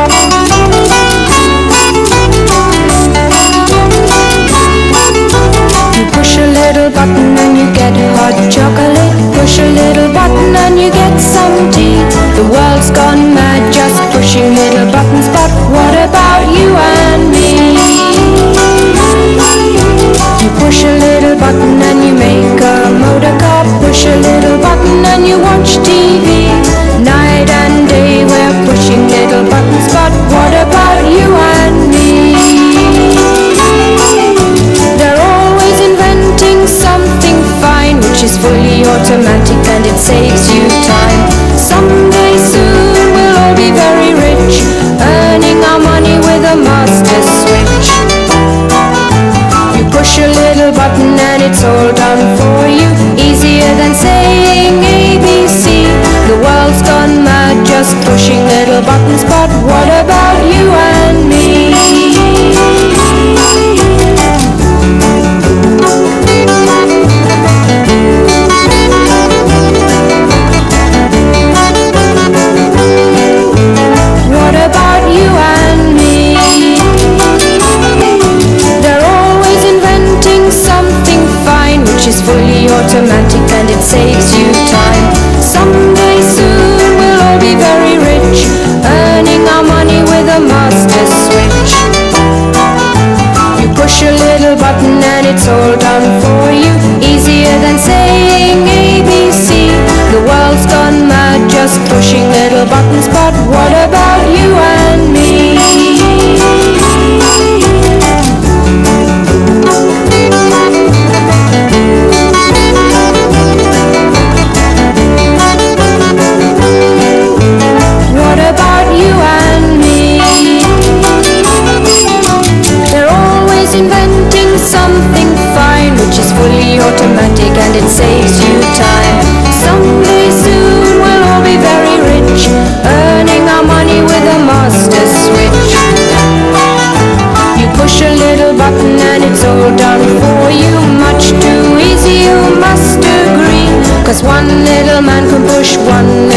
You push a little button and you get hot chocolate. Push a little button and you get some tea. The world's gone mad just pushing little fully automatic and it saves you time. Someday soon we'll all be very rich Earning our money with a master switch. You push a little button and it's all done for you. Easier than saying ABC The world's gone mad just pushing little buttons. romantic and it saves you. push one